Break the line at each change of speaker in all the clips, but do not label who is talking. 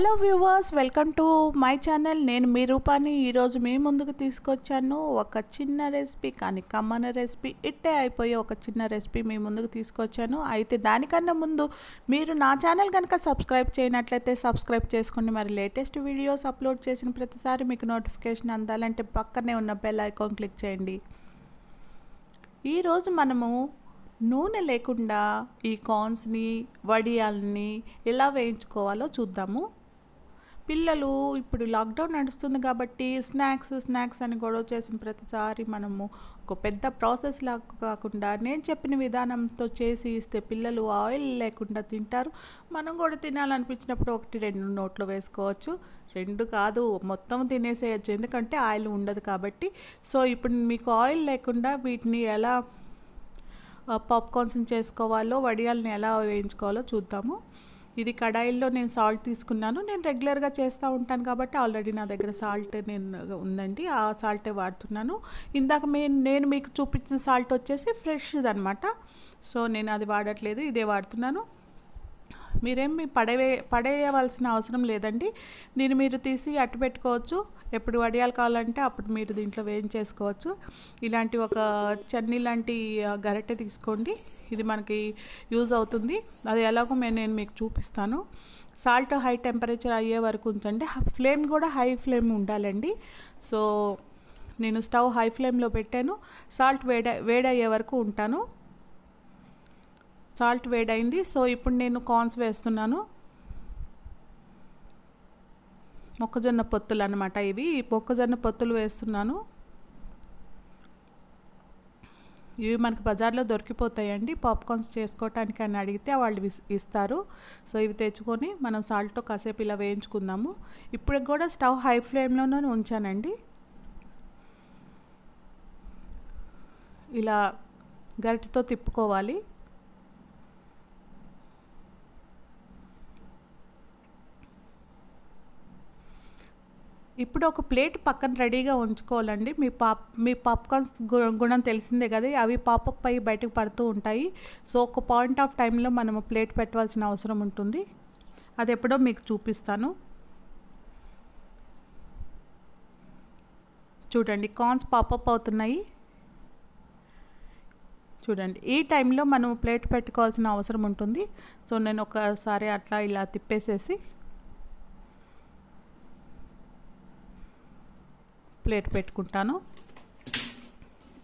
Hello viewers welcome to my channel నేను మీ రూపాన్ని ఈరోజు మీ ముందుకు తీసుకొచ్చాను ఒక చిన్న రెసిపీ కానీ కమ్మన రెసిపీ ఇట్టే అయిపోయే ఒక చిన్న రెసిపీ మీ ముందుకు తీసుకొచ్చాను. అయితే దానికన్నా ముందు మీరు నా ఛానల్ కనుక సబ్స్క్రైబ్ చేయనట్లయితే సబ్స్క్రైబ్ చేసుకోండి మరి లేటెస్ట్ వీడియోస్ అప్లోడ్ చేసిన ప్రతిసారి మీకు నోటిఫికేషన్ అందాలంటే పక్కనే ఉన్న బెల్ ఐకాన్ క్లిక్ చేయండి. ఈరోజు మనము నూనె లేకుండా ఈ కార్న్స్ని వడియాల్ని ఎలా వేయించుకోవాలో చూద్దాము. పిల్లలు ఇప్పుడు లాక్డౌన్ నడుస్తుంది కాబట్టి స్నాక్స్ స్నాక్స్ అని గొడవ చేసిన ప్రతిసారి మనము ఒక పెద్ద ప్రాసెస్ లాగా కాకుండా నేను చెప్పిన విధానంతో చేసి ఇస్తే పిల్లలు ఆయిల్ లేకుండా తింటారు. మనం కూడా తినాలనిపించినప్పుడు ఒకటి రెండు నోట్లో వేసుకోవచ్చు. రెండు కాదు మొత్తం తినేసేయచ్చు. ఎందుకంటే ఆయిల్ ఉండదు కాబట్టి. సో ఇప్పుడు మీకు ఆయిల్ లేకుండా వీటిని ఎలా పాప్కార్న్స్ చేసుకోవాలో వడియాలని ఎలా వేయించుకోవాలో చూద్దాము. ఇది కడాయిల్లో నేను సాల్ట్ తీసుకున్నాను. నేను రెగ్యులర్గా చేస్తూ ఉంటాను కాబట్టి ఆల్రెడీ నా దగ్గర సాల్ట్ నేను ఉందండి. ఆ సాల్టే వాడుతున్నాను. ఇందాక మే నేను మీకు చూపించిన సాల్ట్ వచ్చేసి ఫ్రెష్ది అనమాట సో నేను అది వాడట్లేదు. ఇదే వాడుతున్నాను. మీరేమి పడవే పడేయవలసిన అవసరం లేదండి. దీన్ని మీరు తీసి అట్టు పెట్టుకోవచ్చు. ఎప్పుడు వడియాలు కావాలంటే అప్పుడు మీరు దీంట్లో వేయించేసుకోవచ్చు. ఇలాంటి ఒక చన్నీ లాంటి గరిటె తీసుకోండి. ఇది మనకి యూజ్ అవుతుంది. అది ఎలాగో నేను మీకు చూపిస్తాను. సాల్ట్ హై టెంపరేచర్ అయ్యే వరకు ఉంచండి. ఫ్లేమ్ కూడా హై ఫ్లేమ్ ఉండాలండి. సో నేను స్టవ్ హై ఫ్లేమ్లో పెట్టాను. సాల్ట్ వేడ వేడయ్యే వరకు ఉంటాను. సాల్ట్ వేడైంది. సో ఇప్పుడు నేను కార్న్స్ వేస్తున్నాను. మొక్కజొన్న పొత్తులు అనమాట ఇవి. మొక్కజొన్న పొత్తులు వేస్తున్నాను. ఇవి మనకి బజార్లో దొరికిపోతాయండి. పాప్కార్న్స్ చేసుకోవటానికి అని అడిగితే వాళ్ళు ఇస్తారు. సో ఇవి తెచ్చుకొని మనం సాల్ట్తో కాసేపు ఇలా వేయించుకుందాము. ఇప్పుడు కూడా స్టవ్ హై ఫ్లేమ్లోనే ఉంచానండి. ఇలా గరిటతో తిప్పుకోవాలి. ఇప్పుడు ఒక ప్లేట్ పక్కన రెడీగా ఉంచుకోవాలండి. మీ పాప్ మీ పాప్కార్న్స్ గుణం తెలిసిందే కదా అవి పాపప్ అయ్యి బయటకు పడుతూ ఉంటాయి. సో ఒక పాయింట్ ఆఫ్ టైంలో మనం ప్లేట్ పెట్టవలసిన అవసరం ఉంటుంది. అది ఎప్పుడో మీకు చూపిస్తాను. చూడండి కార్న్స్ పాపప్ అవుతున్నాయి. చూడండి ఈ టైంలో మనం ప్లేట్ పెట్టుకోవాల్సిన అవసరం ఉంటుంది. సో నేను ఒకసారి అట్లా ఇలా తిప్పేసేసి ప్లేట్ పెట్టుకుంటాను.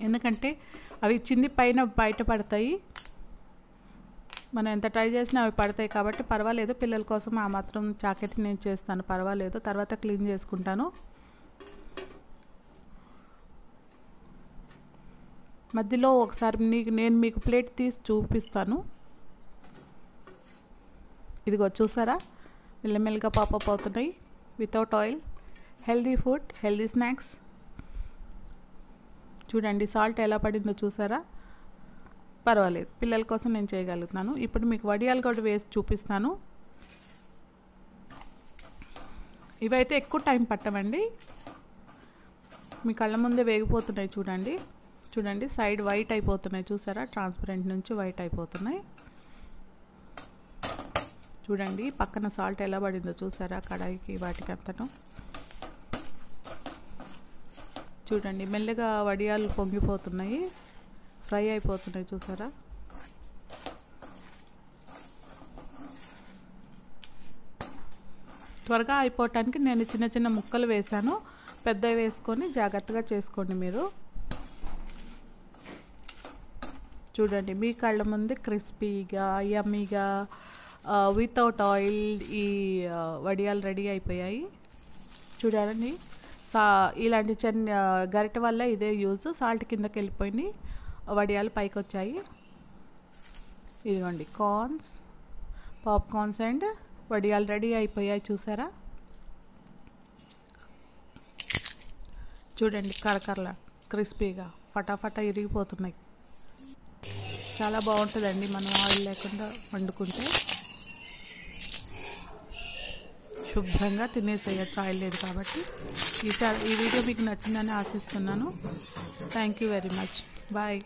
ఎందుకంటే అవి చింది పైన బయట పడతాయి. మనం ఎంత ట్రై చేసినా అవి పడతాయి కాబట్టి పర్వాలేదు. పిల్లల కోసం ఆ మాత్రం చాకెట్ నేను చేస్తాను పర్వాలేదు. తర్వాత క్లీన్ చేసుకుంటాను. మధ్యలో ఒకసారి నీకు నేను మీకు ప్లేట్ తీసి చూపిస్తాను. ఇదిగో చూసారా? మెల్లమెల్లగా పాపప్ అవుతున్నాయి. Without oil. Healthy food healthy snacks. చూడండి సాల్ట్ ఎలా పడిందో చూసారా? పర్వాలేదు పిల్లల కోసం నేను చేయగలుగుతున్నాను. ఇప్పుడు మీకు వడియాలు కూడా వేసి చూపిస్తాను. ఇవైతే ఎక్కువ టైం పట్టమండి మీ కళ్ళ ముందే వేగిపోతున్నాయి చూడండి. చూడండి సైడ్ వైట్ అయిపోతున్నాయి చూసారా? ట్రాన్స్పరెంట్ నుంచి వైట్ అయిపోతున్నాయి. చూడండి పక్కన సాల్ట్ ఎలా పడిందో చూసారా? కడాయికి వాటికి అంతటం. చూడండి మెల్లగా వడియాలు పొంగిపోతున్నాయి. ఫ్రై అయిపోతున్నాయి చూసారా? త్వరగా అయిపోవటానికి నేను చిన్న చిన్న ముక్కలు వేసాను పెద్దవి వేసుకొని జాగ్రత్తగా చేసుకోండి మీరు. చూడండి మీ కళ్ళ ముందు క్రిస్పీగా యమ్మీగా వితౌట్ ఆయిల్ ఈ వడియాలు రెడీ అయిపోయాయి. చూడండి. సా ఇలాంటి చెన్ గరిట వల్ల ఇదే యూజ్. సాల్ట్ కిందకి వెళ్ళిపోయి వడియాలు పైకి వచ్చాయి ఇదిగోండి కార్న్స్ పాప్కార్న్స్ అండ్ వడియాలు రెడీ అయిపోయాయి. చూసారా? చూడండి కరకరలా క్రిస్పీగా ఫటాఫటా ఇరిగిపోతున్నాయి. చాలా బాగుంటుందండి మనం ఆయిల్ లేకుండా వండుకుంటే. శుభ్రంగా తినేసేయచ్చు ఆయిల్ లేదు కాబట్టి ఈ ఈ వీడియో మీకు నచ్చిందని ఆశిస్తున్నాను. Thank you very much bye